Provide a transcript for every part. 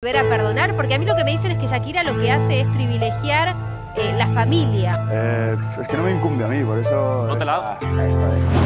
volver a perdonar? Porque a mí lo que me dicen es que Shakira lo que hace es privilegiar eh, la familia. Eh, es que no me incumbe a mí, por eso... No te la hago. Ah.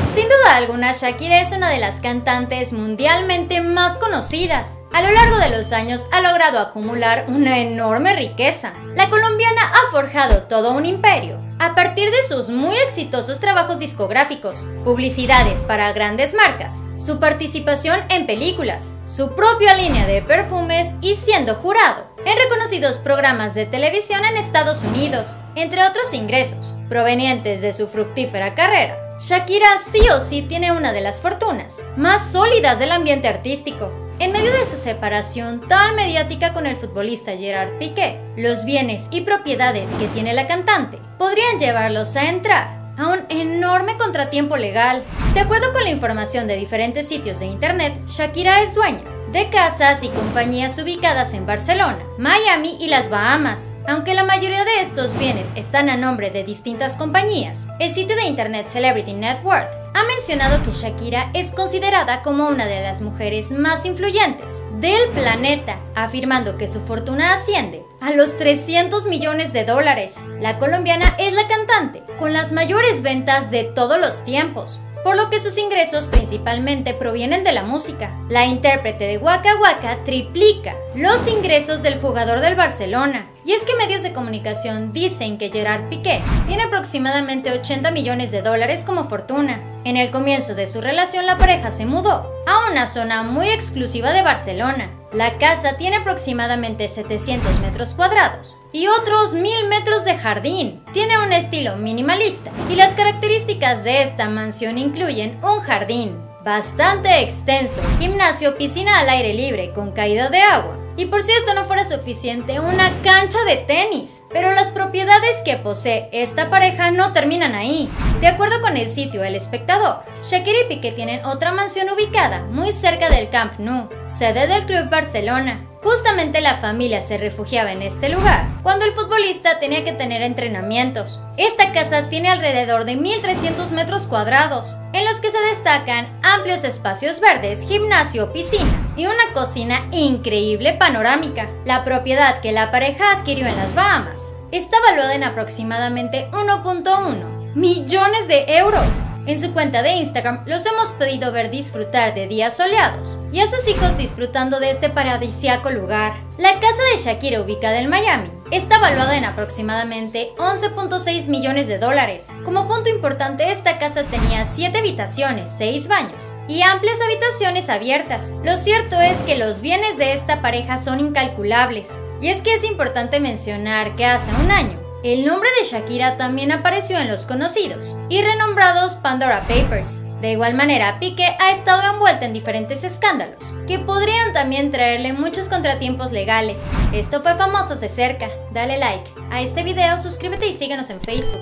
Sin duda alguna, Shakira es una de las cantantes mundialmente más conocidas. A lo largo de los años ha logrado acumular una enorme riqueza. La colombiana ha forjado todo un imperio. A partir de sus muy exitosos trabajos discográficos, publicidades para grandes marcas, su participación en películas, su propia línea de perfumes y siendo jurado en reconocidos programas de televisión en Estados Unidos, entre otros ingresos provenientes de su fructífera carrera. Shakira sí o sí tiene una de las fortunas más sólidas del ambiente artístico. En medio de su separación tan mediática con el futbolista Gerard Piqué, los bienes y propiedades que tiene la cantante podrían llevarlos a entrar a un enorme contratiempo legal. De acuerdo con la información de diferentes sitios de internet, Shakira es dueña de casas y compañías ubicadas en Barcelona, Miami y las Bahamas. Aunque la mayoría de estos bienes están a nombre de distintas compañías, el sitio de internet Celebrity Net Worth ha mencionado que Shakira es considerada como una de las mujeres más influyentes del planeta, afirmando que su fortuna asciende a los 300 millones de dólares. La colombiana es la cantante con las mayores ventas de todos los tiempos, por lo que sus ingresos principalmente provienen de la música. La intérprete de Waka Waka triplica los ingresos del jugador del Barcelona. Y es que medios de comunicación dicen que Gerard Piqué tiene aproximadamente 80 millones de dólares como fortuna. En el comienzo de su relación la pareja se mudó a una zona muy exclusiva de Barcelona. La casa tiene aproximadamente 700 metros cuadrados y otros 1000 metros de jardín. Tiene un estilo minimalista y las características de esta mansión incluyen un jardín bastante extenso, gimnasio, piscina al aire libre con caída de agua, y por si esto no fuera suficiente, una cancha de tenis. Pero las propiedades que posee esta pareja no terminan ahí. De acuerdo con el sitio El Espectador, Shakira y Piqué tienen otra mansión ubicada muy cerca del Camp Nou, sede del Club Barcelona. Justamente la familia se refugiaba en este lugar cuando el futbolista tenía que tener entrenamientos. Esta casa tiene alrededor de 1.300 metros cuadrados, en los que se destacan amplios espacios verdes, gimnasio, piscina y una cocina increíble panorámica. La propiedad que la pareja adquirió en las Bahamas está valuada en aproximadamente 1.1 millones de euros. En su cuenta de Instagram los hemos podido ver disfrutar de días soleados y a sus hijos disfrutando de este paradisiaco lugar. La casa de Shakira ubicada en Miami está valuada en aproximadamente 11.6 millones de dólares. Como punto importante, esta casa tenía 7 habitaciones, 6 baños y amplias habitaciones abiertas. Lo cierto es que los bienes de esta pareja son incalculables. Y es que es importante mencionar que hace un año el nombre de Shakira también apareció en los conocidos y renombrados Pandora Papers. De igual manera, Piqué ha estado envuelta en diferentes escándalos, que podrían también traerle muchos contratiempos legales. Esto fue Famosos de cerca. Dale like a este video, suscríbete y síguenos en Facebook.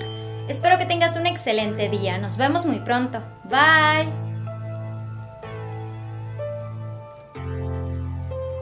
Espero que tengas un excelente día. Nos vemos muy pronto. Bye.